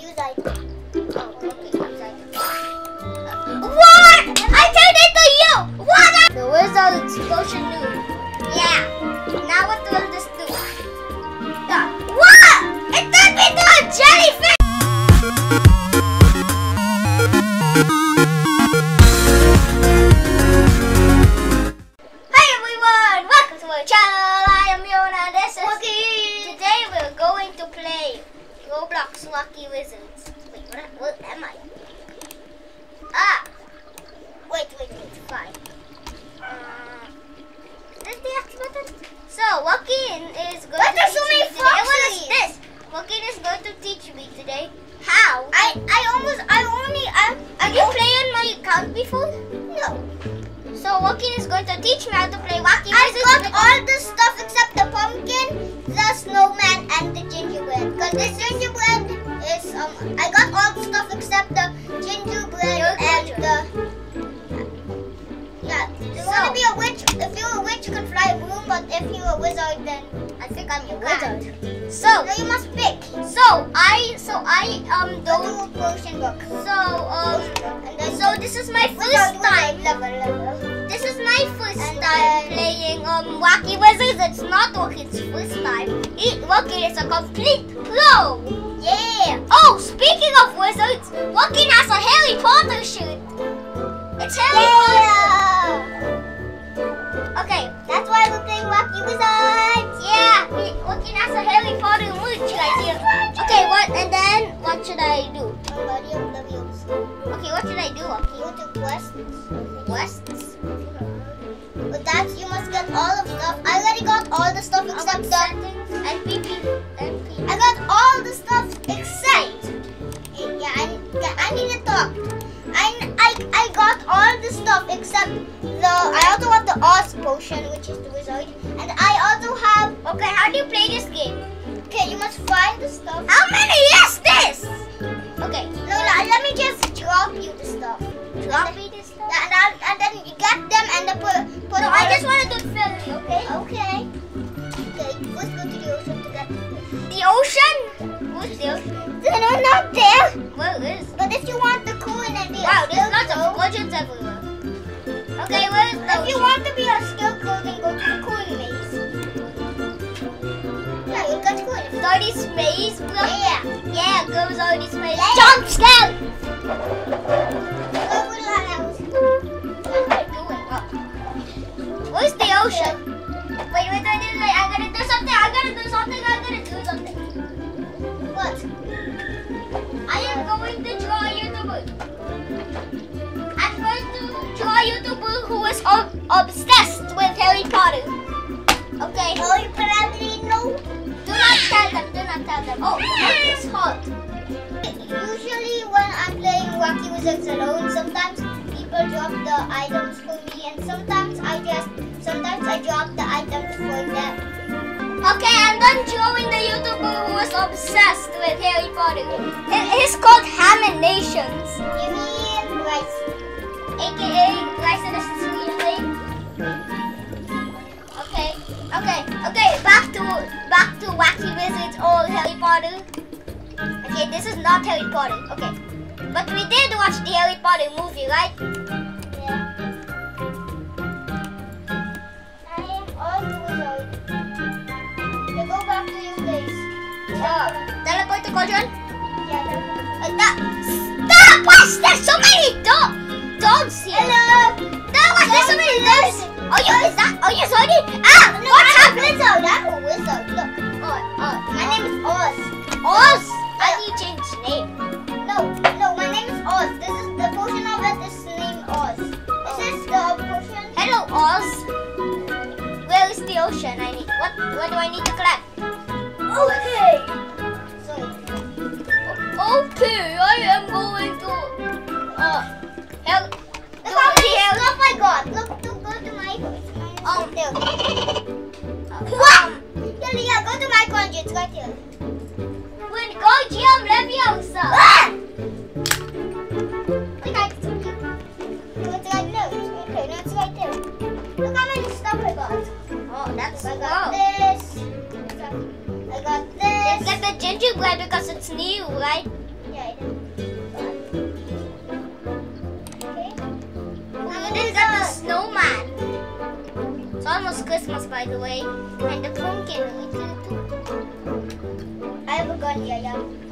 use item. Oh, okay, use item. What? I turned into you! What? The new. Yeah. Now what will this do? Yeah. What? It turned me into a jellyfish! Teach me how to It, Joaquin is a complete pro. Yeah. Oh, speaking of wizards, Joaquin has a Harry Potter shirt. It's Harry Potter. Okay, That's why we're playing Wacky Wizards. yeah, we, Joaquin has a Harry Potter here. Okay, what? And then what should I do? Somebody of the wheels. Okay, what should I do, Joaquin? Go to quests. Quests. But that's you get all of stuff. I already got all the stuff except the. and PP and P. I got all the stuff except. Yeah, I, yeah, I need to talk. I, I, I got all the stuff except the. I also have the Oz potion, which is the wizard, and I also have. Okay, how do you play this game? Okay, you must find the stuff. How many is this? Okay, No, no, let me just drop you the stuff. drop me stuff. And, and, and then you get them and then put put. No, I just want to do it fairly, okay? Okay. Okay, let's go to the ocean to get The ocean? Where's the ocean? No, no, not there. Where is? But if you want the coin and be Wow, a there's lots of legends everywhere. Okay, where is the if you want to be a scarecrow, then go to the coin maze. Yeah, you got coin. Zodi's maze, bro? Yeah. Yeah, go Zodi's maze. Yeah. Jump scare! Ocean? Wait, wait, wait, wait, wait, I'm gonna do something, I'm gonna do something, I'm gonna do something. What? I am going to draw a YouTuber. I'm going to draw a YouTuber who is ob- obsessed with Harry Potter. Okay? Oh, you probably know. Do not tell them, do not tell them. Oh, that is hot. Usually when I'm playing Wacky Wizards alone, sometimes people drop the items for me and sometimes I just, sometimes I drop the items for them. Okay, I'm done drawing the YouTuber who is obsessed with Harry Potter. He's called Hammond Nations, Give me rice. aka Rice and the Screenplay. Okay, okay, okay. Back to back to Wacky Wizards or Harry Potter. Okay, this is not Harry Potter. Okay, but we did watch the Harry Potter movie, right? Cauldron. Yeah, that, stop! Why is there so many dog dogs here? Hello. No, why is there so many dogs? Oh, you is that? Oh, you sorry? Ah, No, what's I'm a happening? wizard. I'm a wizard. Look, Oh, oh, my name is Oz. Oz. I need to change name. No, no, my name is Oz. This is the potion of it is named Oz. This is the potion. Hello, Oz. Where is the ocean? I need what? What do I need to collect? Okay. Okay, I am going to. Uh, help. look how many stuff I got. Look, look, go to my. Um, almost Christmas, by the way. And the pumpkin. I have a gun, yeah, yeah.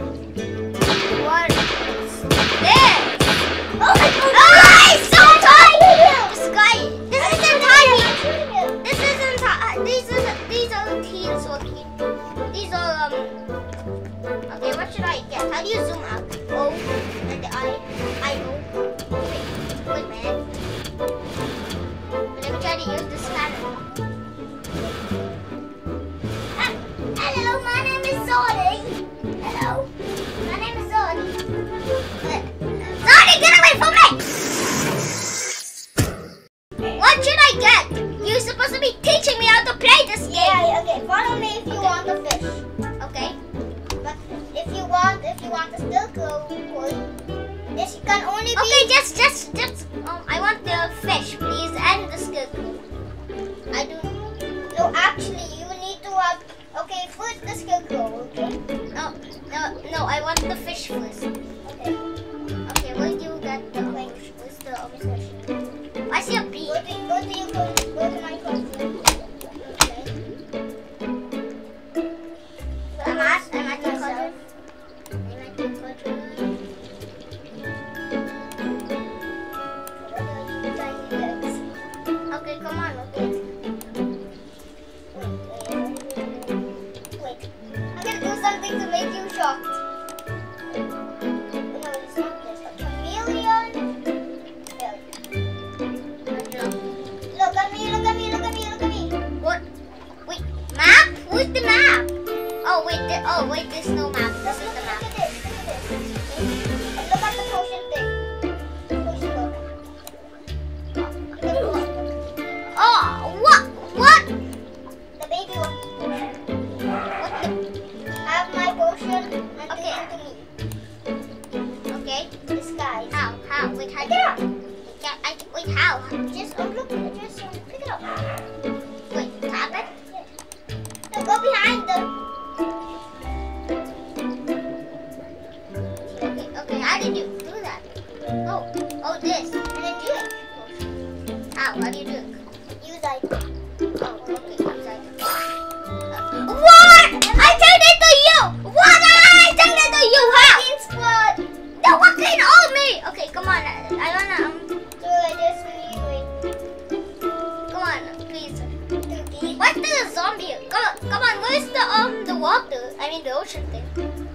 What's the zombie? Come on, come on, where's the, um, the water? I mean, the ocean thing.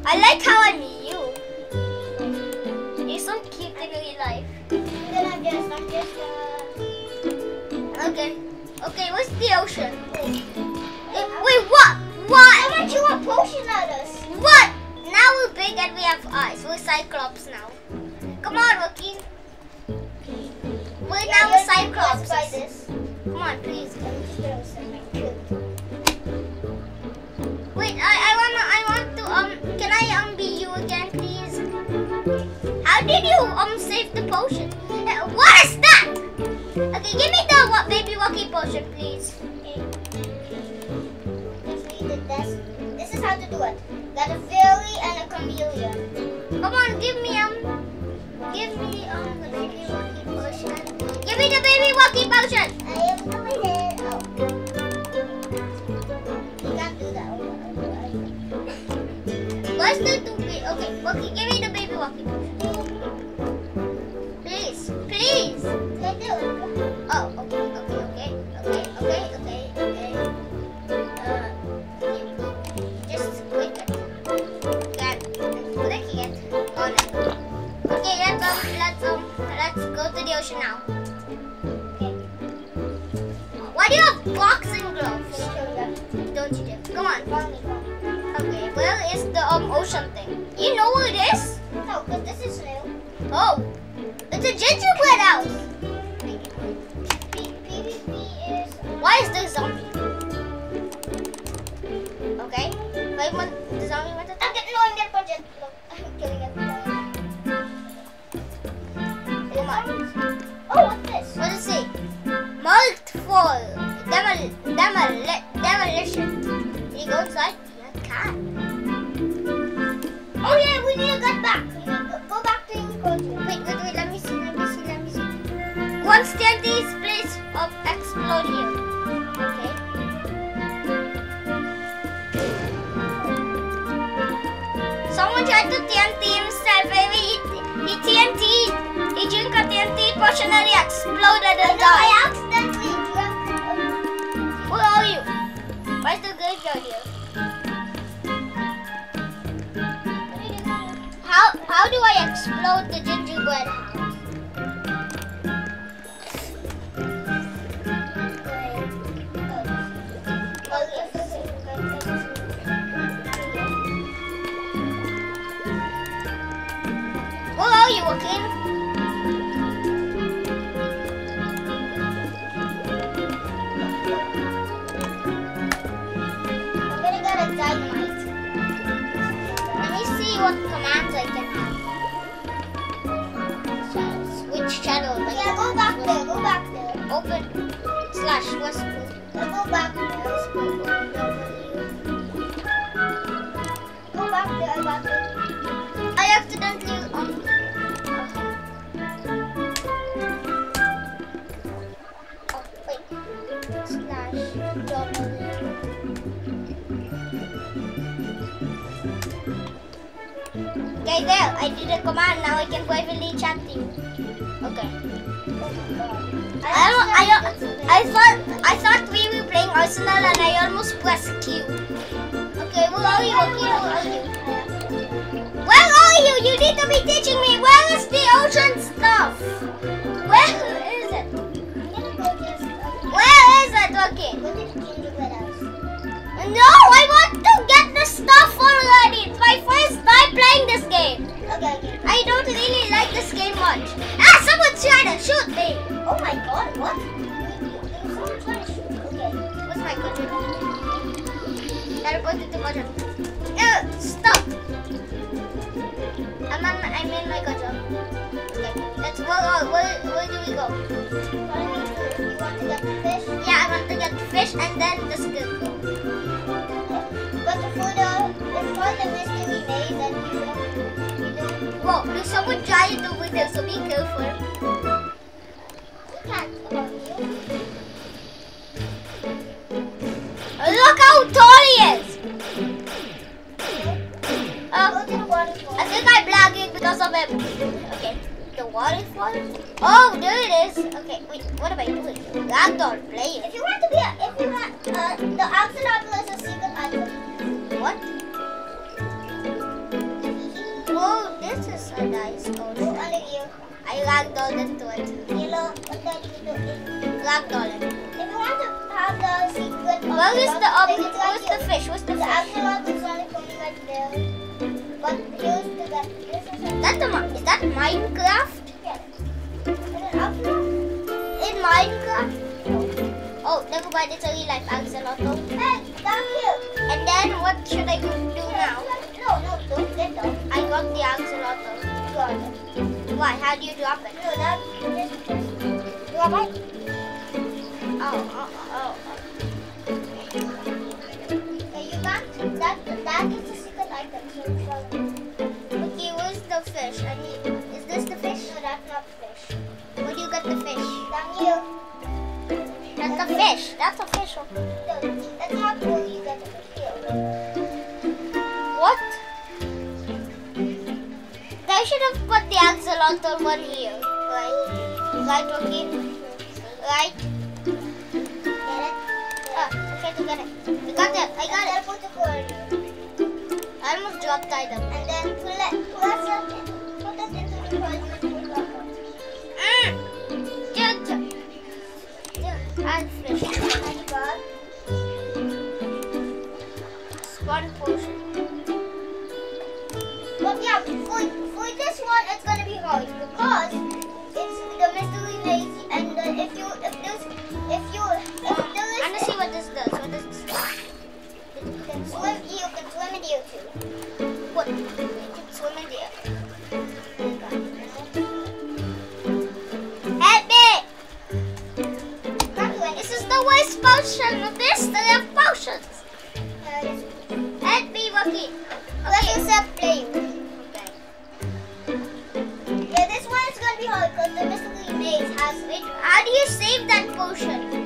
I like how I'm you. You're so cute in real life. I'm just, I'm just, uh. Okay. Okay, what's the ocean? Eh, Wait, what? What? How much you want potion at us? What? Now we're big and we have eyes. We're Cyclops now. Come on, Joaquin. We're now Cyclops. impressed by this. Come on, please. Wait, I, I wanna, I want to, um, can I, um, be you again, please? How did you, um, save the potion? Uh, what is that? Okay, give me the, what, baby walkie potion, please. Okay. This. This is how to do it. Got a fairy and a chameleon. Come on, give me, um, give me, um, the baby walkie potion. Give me the baby walkie potion. I am doing it. Oh. What's the two ba- Okay, okay, give me the baby walkie potion. Please, please. Do it. Oh, okay, okay, okay, okay, okay, okay, okay. Uh, just click it. Again, click it. On it. Okay, let's um, let's um, let's go to the ocean now. Okay. Why do you have boxing gloves? Don't you do? Come on. Follow me, is the um ocean thing? You know what it is? No, because this is new. Oh, it's a gingerbread house. PvP is. Why is there a zombie? Okay, wait, one, the zombie went to I'm getting, no, I'm getting. Look, I'm killing it. Come on. Oh, what's this? What does it say? Multiple demol demol Can Explode the gingerbread house? Where are you, see what commands I can Open slash west. Yeah, go back there. Go back got it. I accidentally um. Oh wait. Slash double. Okay, there. I did a command. Now I can privately chat to you. Okay. I don't, I I thought I thought we were playing Arsenal and I almost pressed Q. Okay, where are you? Okay, where are you? Where are you? You need to be teaching me. Where is the ocean stuff? Where is it? Where is it? Okay. No, I want to get the stuff already. It's my first time playing this game. Okay, okay. I don't really like this game much. Ah, someone's trying to shoot me. Oh my god, what? There's so much fun to shoot. Okay. What's my cousin? Teleported to cousin. Uh, stop. I'm, on, I'm in my cousin. Okay, let's go. on. Where, where do we go? Yeah, I want to get the fish and then the scarecrow. But for the, for the mystery maze, and you don't, Whoa, there's someone giant over there, so be careful. Oh, there it is. Okay, wait, what am I doing? Ragdoll playing. If you want to be a, if you want, uh, the axolotl is a secret item. What? Oh, this is a nice Go ocean. under you. I ragdolled into it. Yellow, what that you do Ragdoll it. if you want to have the secret Where is the um? Where's the fish? Where's the The fish? axolotl is only coming right there. But here's the, this is a, That the is that Minecraft? In Minecraft? Oh, never mind. It's a real life axolotl. Hey, down here. And then what should I do now? No, no, don't get down. I got the axolotl. Got it. Why? How do you drop it? No, that, this is just, drop it. Oh, oh, oh. Okay, That's a fish. That's a fish. No, that's not where you get the fish. What? They should have put the axolotl one here. Right? Right, okay? Right? Get it? Ah, okay, to get it. I got it. I got And it. put the corner. I almost dropped item. And then pull it, pull it, in- put it What? You can swim in the air. Help me! Can't do This is the worst potion of this. They have potions. Help me, Rocky. Okay. accept playing. Yeah, this one is gonna be hard because the mystery maze has Wait, how do you save that potion?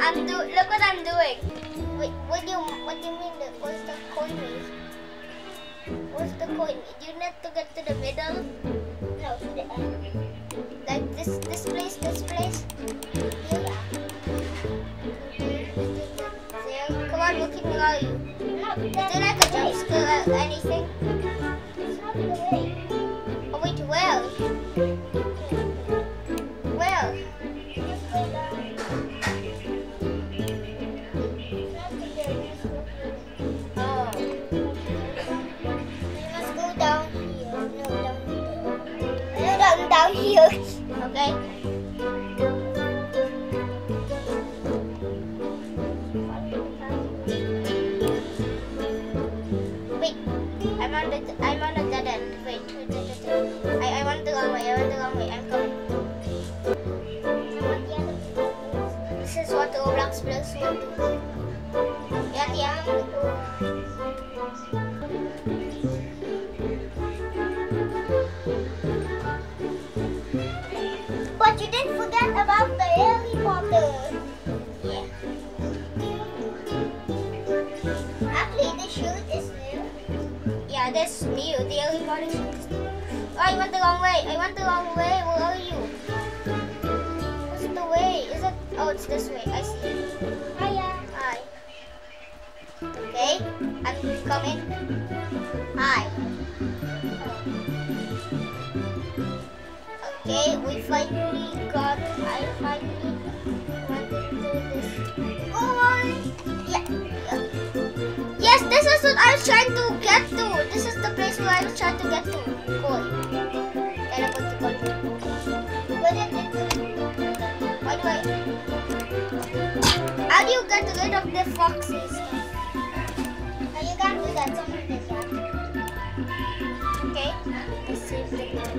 I'm do. Look what I'm doing. Wait, what do you what do you mean? The, what's the coin maze? What's the coin? You need to get to the middle. No, to the end. Like this, this place, this place. Yeah. There. Come on, where are you? Is there like a jump scare or anything? Oh wait, where? I went the wrong way. Where are you? What's the way? Is it? Oh, it's this way. I see. Hiya. Hi. Okay, I'm coming. Hi. Okay, we finally got. I finally wanted to do this. Go on. Yeah. yeah. Yes, this is what I was trying to get to. This is the place where I was trying to get to. Koi. How do you get rid of the foxes? Oh, you can't do that. Someone did that. Okay. Let's see if they locked.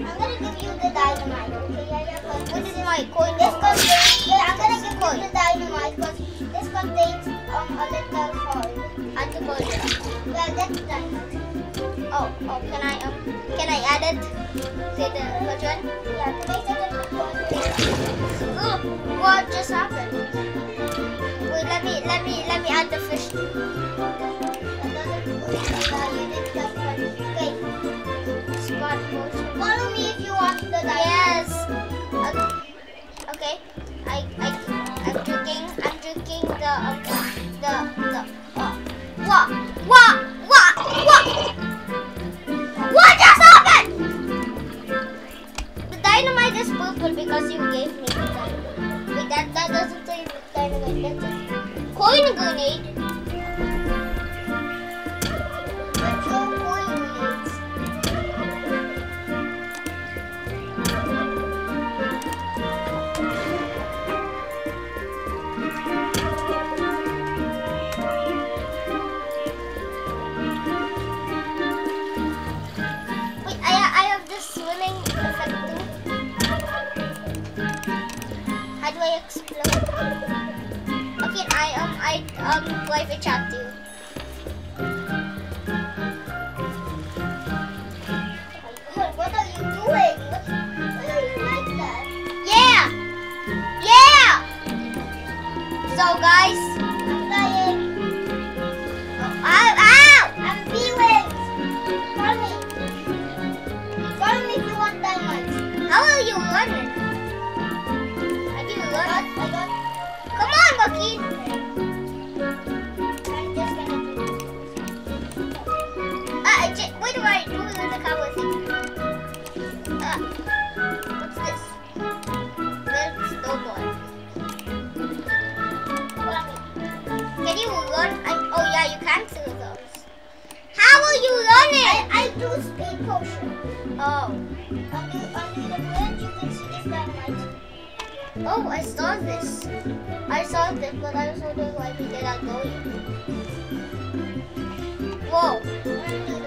I'm gonna give you the dynamite. Okay, yeah, yeah. What is my coin? This contains. Yeah, I'm gonna give Coin. you the dynamite because this contains um a little foil. Anticoin. Yeah, that's dynamite. Oh, oh, can I um, can I add it to the version? Yeah, to make it a foil. Oh, what just happened? Wait, let me, let me, let me add the fish. Okay, Spot potion. follow me if you want the. Yes. Okay. okay. Like that? Yeah, yeah. So guys, running? I, I do speed potion. oh. Oh, I saw this. I saw this, but I was don't why we did not go. Whoa.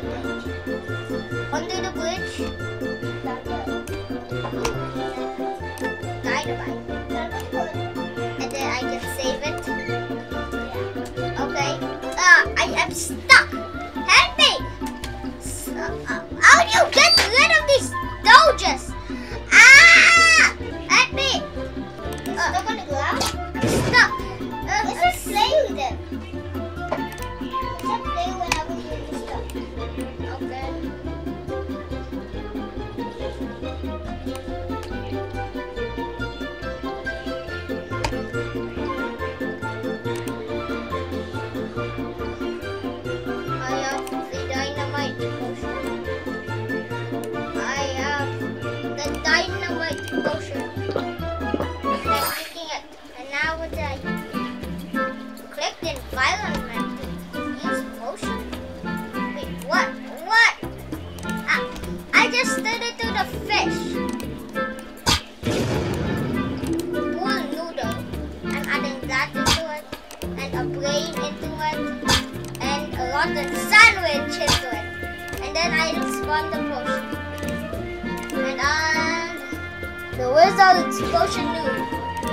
Wizard's potion noodle.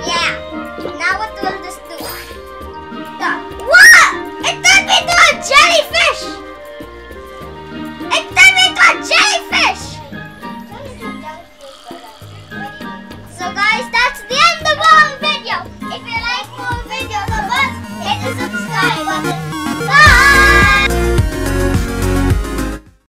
Yeah. Now what will this do? The, what? It turned me into a jellyfish!